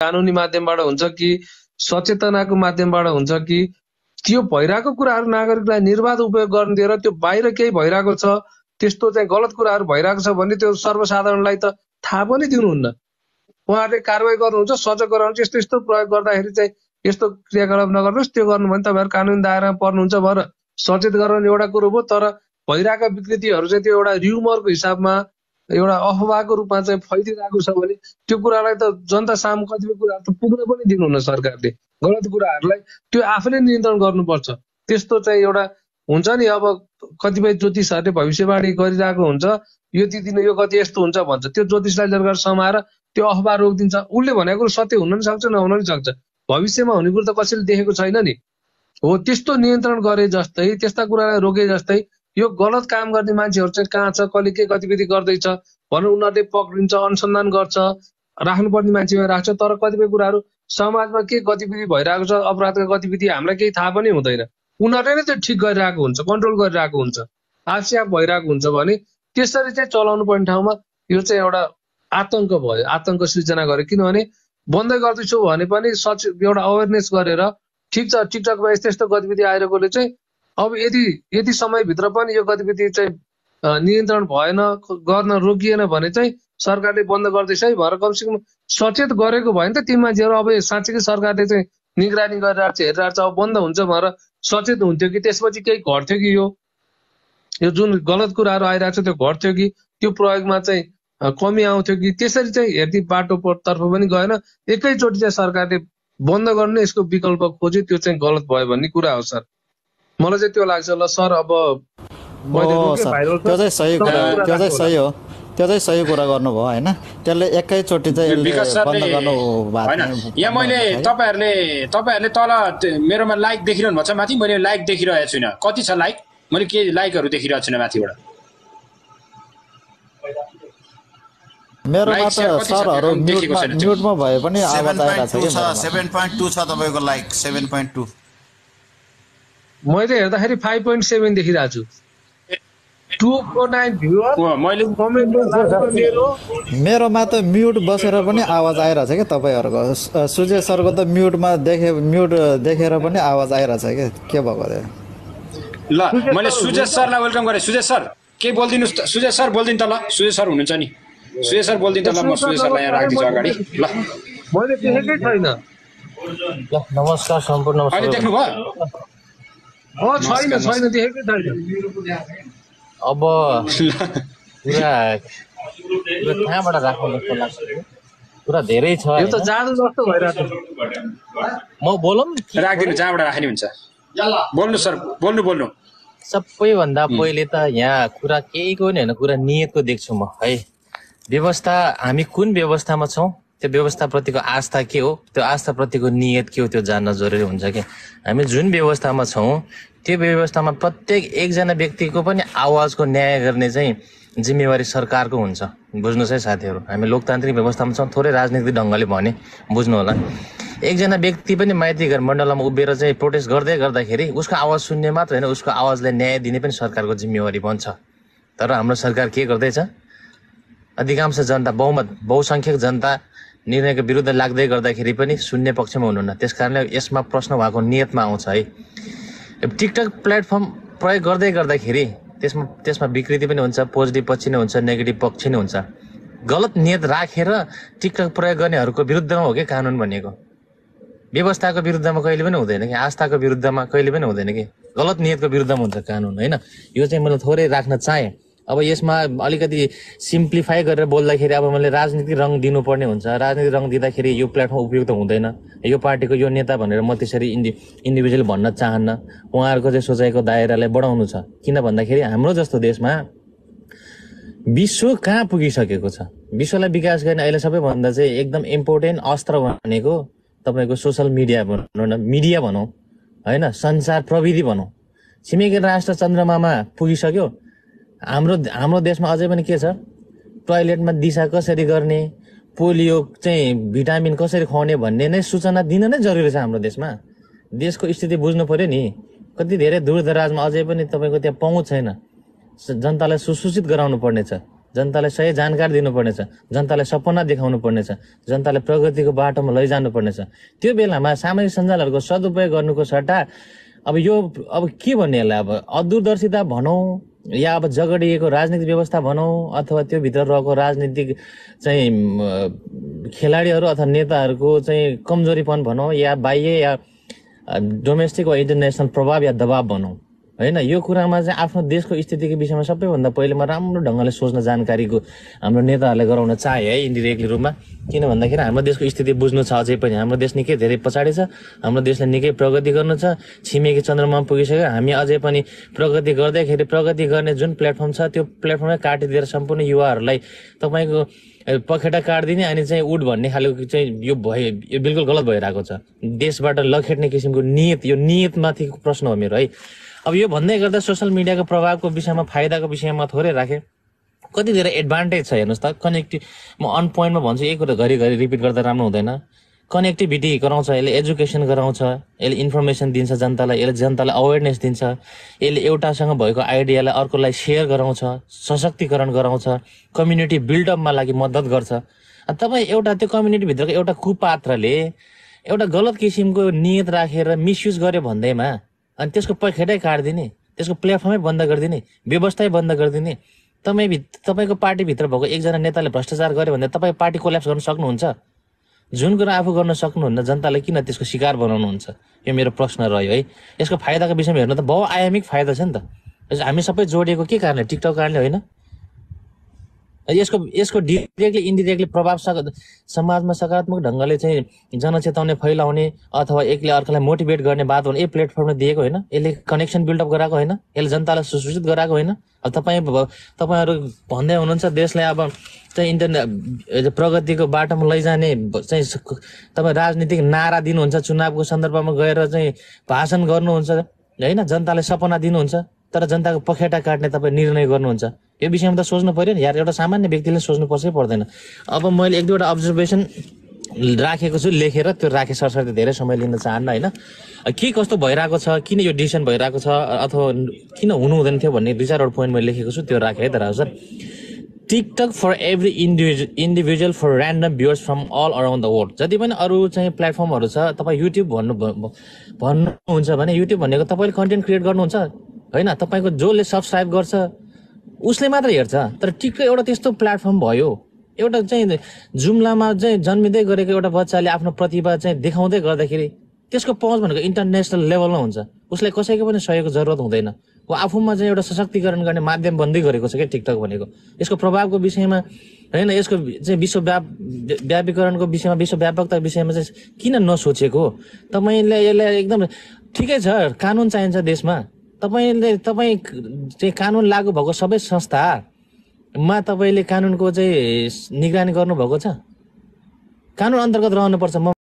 कानुनी माध्यमबाट हुन्छ कि सचेतनाको माध्यमबाट हुन्छ कि त्यो भइरहेको कुराहरू नागरिकलाई निर्वाध उपयोग गर्न दिएर त्यो बाहिर केही भइरहेको छ त्यस्तो चाहिँ गलत कुराहरू भइरहेको छ भने त्यो सर्वसाधारणलाई त थाहा पनि दिनुहुन्न। उहाँहरूले कारवाही गर्नुहुन्छ सजग गराउनुहुन्छ यस्तो यस्तो प्रयोग गर्दाखेरि चाहिँ यस्तो क्रियाकलाप नगर्नुहोस् त्यो गर्नु भने तपाईँहरू कानुन दायरामा पर्नुहुन्छ भनेर सचेत गराउने एउटा कुरो भयो तर भइरहेका विकृतिहरू चाहिँ त्यो एउटा र्युमरको हिसाबमा एउटा अफवाहको रूपमा चाहिँ फैलिरहेको छ भने त्यो कुरालाई त जनता सामु कतिपय कुराहरू त पुग्न पनि दिनुहुन्न सरकारले। गलत कुराहरूलाई त्यो आफैले नियन्त्रण गर्नुपर्छ। त्यस्तो चाहिँ एउटा हुन्छ नि अब कतिपय ज्योतिषहरूले भविष्यवाणी गरिरहेको हुन्छ यो दिन यो गति यस्तो हुन्छ भन्छ। त्यो ज्योतिषलाई लिएर समाएर त्यो अफवाह रोकिदिन्छ उसले भनेको कुरो सत्य हुन पनि सक्छ नहुन पनि सक्छ। भविष्यमा हुने कुरो त कसैले देखेको छैन नि। हो त्यस्तो नियन्त्रण गरे जस्तै त्यस्ता कुरालाई रोके जस्तै यो गलत काम गर्ने मान्छेहरू चाहिँ कहाँ छ कसले के गतिविधि गर्दैछ भनेर उनीहरूले पक्रिन्छ अनुसन्धान गर्छ राख्नुपर्ने मान्छेमा राख्छ। तर कतिपय कुराहरू समाजमा के गतिविधि भइरहेको छ अपराधका गतिविधि हामीलाई केही थाहा पनि हुँदैन। उनीहरूले नै त्यो ठिक गरिरहेको हुन्छ कन्ट्रोल गरिरहेको हुन्छ आफसे भइरहेको हुन्छ भने त्यसरी चाहिँ चलाउनु पर्ने ठाउँमा यो चाहिँ एउटा आतङ्क भयो आतङ्क सृजना गर्यो। किनभने बन्दै गर्दैछु भने पनि सच एउटा अवेरनेस गरेर ठिक छ टिकटकमा यस्तो यस्तो गतिविधि आइरहेकोले चाहिँ अब यदि यति समयभित्र पनि यो गतिविधि चाहिँ नियन्त्रण भएन गर्न रोकिएन भने चाहिँ सरकारले बन्द गर्दैछ है भएर कमसेकम सचेत गरेको भयो नि त ती मान्छेहरू अब साँच्चीकै सरकारले चाहिँ निगरानी गरिरहेको छ हेरिरहेको छ अब बन्द हुन्छ भनेर सचेत हुन्थ्यो कि त्यसपछि केही घट्थ्यो कि यो? यो जुन गलत कुराहरू आइरहेको छ त्यो घट्थ्यो कि? त्यो प्रयोगमा चाहिँ कमी आउँथ्यो कि? त्यसरी चाहिँ हेर्ने बाटोतर्फ पनि गएन एकैचोटि चाहिँ सरकारले बन्द गर्नु यसको विकल्प खोज्यो त्यो चाहिँ गलत भयो भन्ने कुरा हो सर। मलाई चाहिँ त्यो लाग्छ ल सर अब त्यो चाहिँ सही कुरा त्यो चाहिँ सही हो। त्यो चाहिँ सही कुरा गर्नुभयो होइन? त्यसले एकैचोटि चाहिँ बन्द गर्नु यहाँ मैले तपाईँहरूले तपाईँहरूले तल मेरोमा लाइक देखिरहनु भएको छ माथि मैले लाइक देखिरहेको छुइनँ। कति छ लाइक? मैले के लाइकहरू देखिरहेको छुइनँ माथिबाट। मेरोमा त सरहरू म्युटमा भए पनि आवाज आइरहेको छ सेभेन पोइन्ट टू छ तपाईँको लाइक सेभेन पोइन्ट टू। मैले हेर्दाखेरि फाइभ पोइन्ट सेभेन देखिरहेको छु मेरोमा त म्युट बसेर पनि आवाज आइरहेछ क्या तपाईँहरूको? सुजय सरको त म्युटमा देखे म्युट देखेर पनि आवाज आइरहेछ क्या के भएको थियो ल मैले सुजेश सरलाई वेलकम गरेँ। सुजेश सर के बोलिदिनु सुजेश सर बोलिदिनु त ल। सुजेश सर हुनुहुन्छ नि। सुजेश सर बोलिदिनु त ल म सुजेश सरलाई यहाँ राखिदिन्छु अगाडि। ल। मैले देखेकै छैन। ल नमस्कार सम्पूर्ण अहिले देख्नुभयो? छैन छैन देखेकै छैन। अब पुरा कहाँबाट राख्नु जस्तो लाग्छ पुरा धेरै छ यो त जादु जस्तो भइरहेको म बोलौँ राखिदिनु जहाँबाट राख्ने हुन्छ। बोल्नु सर बोल्नु बोल्नु। सबैभन्दा पहिले त यहाँ कुरा केहीको नि होइन कुरा नियतको देख्छु म। है व्यवस्था हामी कुन व्यवस्थामा छौँ? त्यो व्यवस्थाप्रतिको आस्था के हो? त्यो आस्थाप्रतिको नियत के हो? त्यो जान्न जरुरी हुन्छ कि? हामी जुन व्यवस्थामा छौँ त्यो व्यवस्थामा प्रत्येक एकजना व्यक्तिको पनि आवाजको न्याय गर्ने चाहिँ जिम्मेवारी सरकारको हुन्छ। बुझ्नुहोस् है साथीहरू हामी लोकतान्त्रिक व्यवस्थामा छौँ थोरै राजनीतिक ढङ्गले भने बुझ्नु होला। एकजना व्यक्ति पनि माइती घर मण्डलमा उभिएर चाहिँ प्रोटेस्ट गर्दै गर्दाखेरि उसको आवाज सुन्ने मात्र होइन उसको आवाजलाई न्याय दिने पनि सरकारको जिम्मेवारी बन्छ। तर हाम्रो सरकार के गर्दैछ? अधिकांश जनता बहुमत बहुसङ्ख्यक जनता निर्णयको विरुद्ध लाग्दै गर्दाखेरि पनि सुन्ने पक्षमा हुनुहुन्न। त्यस कारणले यसमा प्रश्न भएको नियतमा आउँछ है। टिकटक प्लेटफर्म प्रयोग गर्दै गर्दाखेरि त्यसमा त्यसमा विकृति पनि हुन्छ पोजिटिभ पक्ष नै हुन्छ नेगेटिभ पक्ष नै हुन्छ। गलत नियत राखेर टिकटक प्रयोग गर्नेहरूको विरुद्धमा हो कि कानुन भनेको? व्यवस्थाको विरुद्धमा कहिले पनि हुँदैन कि? आस्थाको विरुद्धमा कहिले पनि हुँदैन कि? गलत नियतको विरुद्धमा हुन्छ कानुन होइन? यो चाहिँ मैले थोरै राख्न चाहेँ। अब यसमा अलिकति सिम्प्लिफाई गरेर बोल्दाखेरि अब मैले राजनीतिक रङ दिनुपर्ने हुन्छ। राजनीतिक रङ दिँदाखेरि यो प्लेटफर्म उपयुक्त हुँदैन। यो पार्टीको यो नेता भनेर म त्यसरी इन्डि इन्डिभिजुअल भन्न चाहन्न। उहाँहरूको चाहिँ सोचाइको दायरालाई बढाउनु छ। किन भन्दाखेरि हाम्रो जस्तो देशमा विश्व कहाँ पुगिसकेको छ? विश्वलाई विकास गर्ने अहिले सबैभन्दा चाहिँ एकदम इम्पोर्टेन्ट अस्त्र भनेको तपाईँको सोसल मिडिया भनौँ न मिडिया भनौँ। होइन संसार प्रविधि भनौँ। छिमेकी राष्ट्र चन्द्रमामा पुगिसक्यो। हाम्रो हाम्रो देशमा अझै पनि के छ? टोयलेटमा दिशा कसरी गर्ने? पोलियो चाहिँ भिटामिन कसरी खुवाउने भन्ने नै सूचना दिन नै जरुरी छ हाम्रो देशमा। देशको स्थिति बुझ्नु पर्यो नि। कति धेरै दूर दराजमा अझै पनि तपाईँको त्यहाँ पहुँच छैन। जनतालाई सुसूचित गराउनु पर्नेछ। जनतालाई सही जानकारी दिनुपर्नेछ। जनतालाई सपना देखाउनु पर्नेछ। जनतालाई प्रगतिको बाटोमा लैजानु पर्नेछ। त्यो बेलामा सामाजिक सञ्जालहरूको सदुपयोग गर्नुको सट्टा अब यो अब के भन्ने यसलाई अब अदूरदर्शिता भनौँ या अब जगडिएको राजनीतिक व्यवस्था भनौँ अथवा त्यो भित्र रहेको राजनीतिक चाहिँ खेलाडीहरू अथवा नेताहरूको चाहिँ कमजोरीपन भनौँ या बाह्य या डोमेस्टिक वा इन्टरनेसनल प्रभाव या दबाव भनौँ। होइन यो कुरामा चाहिँ आफ्नो देशको स्थितिको विषयमा सबैभन्दा पहिले म राम्रो ढङ्गले सोच्न जानकारीको हाम्रो नेताहरूले गराउन चाहे है इन्डिरेक्टली रूपमा। किन भन्दाखेरि हाम्रो देशको स्थिति बुझ्नु छ अझै पनि। हाम्रो देश निकै धेरै पछाडि छ। हाम्रो देशले निकै प्रगति गर्नु छ। छिमेकी चन्द्रमा पुगिसक्यो। हामी अझै पनि प्रगति गर्दैखेरि प्रगति गर्ने जुन प्लेटफर्म छ त्यो प्लेटफर्ममै काटिदिएर सम्पूर्ण युवाहरूलाई तपाईँको पखेटा काटिदिने अनि चाहिँ उड भन्ने खालको चाहिँ यो भए यो बिल्कुल गलत भइरहेको छ। देशबाट लखेट्ने किसिमको नियत यो नियतमाथिको प्रश्न हो मेरो है। अब यो भन्दै गर्दा सोसियल मिडियाको प्रभावको विषयमा फाइदाको विषयमा थोरै राखेँ। कति धेरै एडभान्टेज छ हेर्नुहोस् त। कनेक्टिभ म अन पोइन्टमा भन्छु यही कुरा घरिघरि रिपिट गर्दा राम्रो हुँदैन। कनेक्टिभिटी गराउँछ यसले एजुकेसन गराउँछ यसले इन्फर्मेसन दिन्छ जनतालाई यसले जनतालाई अवेरनेस दिन्छ। यसले एउटासँग भएको आइडियालाई अर्कोलाई सेयर गराउँछ सशक्तिकरण गराउँछ कम्युनिटी बिल्डअपमा लागि मद्दत गर्छ। तपाईँ एउटा त्यो कम्युनिटीभित्रको एउटा कुपात्रले एउटा गलत किसिमको नियत राखेर मिसयुज गर्यो भन्दैमा अनि त्यसको पखेटै काटिदिने त्यसको प्लेटफर्मै बन्द गरिदिने व्यवस्थै बन्द गरिदिने। तपाईँ भित्र तपाईँको पार्टीभित्र भएको एकजना नेताले भ्रष्टाचार गर्यो भने तपाईँ पार्टी कोल्याप्स गर्न सक्नुहुन्छ? जुन कुरा आफू गर्न सक्नुहुन्न जनतालाई किन त्यसको शिकार बनाउनुहुन्छ? यो मेरो प्रश्न रह्यो है। यसको फाइदाको विषयमा हेर्नु त बहुआयामिक फाइदा छ नि त। हामी सबै जोडिएको के कारणले? टिकटक कारणले होइन? यसको यसको डिरेक्टली इन्डिरेक्टली प्रभाव सक समाजमा सकारात्मक ढङ्गले चाहिँ जनचेताउने फैलाउने अथवा एकले अर्कालाई मोटिभेट गर्ने बात भने यही प्लेटफर्मले दिएको होइन यसले कनेक्सन बिल्डअप गराएको होइन यसले जनतालाई सुसूचित गराएको होइन। अब तपाईँ तपाईँहरू भन्दै हुनुहुन्छ देशलाई अब चाहिँ इन्टरनेट प्रगतिको बाटोमा लैजाने चाहिँ तपाईँ राजनीतिक नारा दिनुहुन्छ चुनावको सन्दर्भमा गएर चाहिँ भाषण गर्नुहुन्छ होइन जनतालाई सपना दिनुहुन्छ तर जनताको पखेटा काट्ने तपाईँ निर्णय गर्नुहुन्छ। यो विषयमा त सोच्नु पर्यो नि। यार एउटा सामान्य व्यक्तिले सोच्नु पर्छ पर्दैन। अब मैले एक दुईवटा अब्जर्भेसन राखेको छु लेखेर त्यो राखे सरसर्ती धेरै समय लिन चाहन्न होइन? के कस्तो भइरहेको छ? किन यो डिसिसन भइरहेको छ? अथवा किन हुनु हुँदैन थियो भन्ने दुई चारवटा पोइन्ट मैले लेखेको छु त्यो राखेँ है त Raju sir. TikTok for every individual individual for random viewers from all around the world जति पनि अरू चाहिँ प्लेटफर्महरू छ तपाईँ युट्युब भन्नु भन्नुहुन्छ भने युट्युब भनेको तपाईँले कन्टेन्ट क्रिएट गर्नुहुन्छ होइन? तपाईँको जसले सब्सक्राइब गर्छ उसले मात्र हेर्छ। तर टिकटक एउटा त्यस्तो प्लेटफर्म भयो। एउटा चाहिँ जुम्लामा चाहिँ जन्मिँदै गरेको एउटा बच्चाले आफ्नो प्रतिभा चाहिँ देखाउँदै गर्दाखेरि त्यसको पहुँच भनेको इन्टरनेसनल लेभलमा हुन्छ। उसलाई कसैको पनि सहयोगको जरुरत हुँदैन। ऊ आफूमा चाहिँ एउटा सशक्तिकरण गर्ने माध्यम बन्दै गरेको छ क्या टिकटक भनेको। यसको प्रभावको विषयमा होइन यसको चाहिँ विश्वव्याप व्यापीकरणको विषयमा विश्वव्यापकताको विषयमा चाहिँ किन नसोचेको तपाईँले यसलाई एकदम ठिकै छ कानुन चाहिन्छ देशमा। तपाईँले तपाईँ चाहिँ कानुन लागू भएको सबै संस्थामा तपाईँले कानुनको चाहिँ निगरानी गर्नुभएको छ? कानुन अन्तर्गत रहनुपर्छ। म